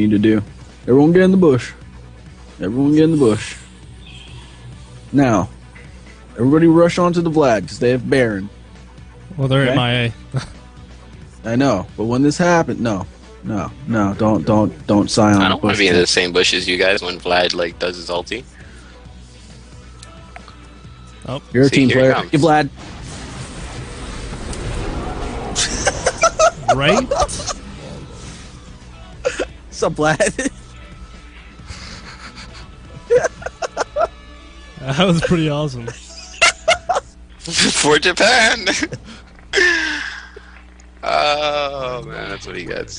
need to do. Everyone get in the bush. Everyone get in the bush. Now, everybody rush onto the Vlad because they have Baron. Well, they're Okay. MIA. I know, but when this happened, no, no, no, don't, don't, don't sign on. I the don't want to be in the same bush as you guys when Vlad like does his ulti. Oh, You're a See, team player. comes. Hey, Vlad. right? What's up, Vlad? that was pretty awesome. For Japan. oh man, that's what he gets.